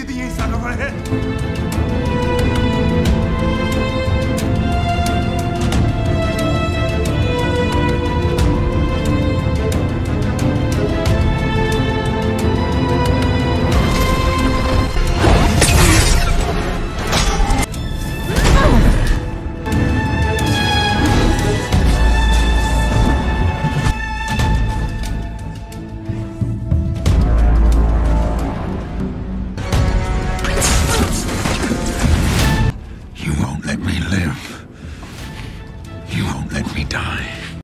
यदि यही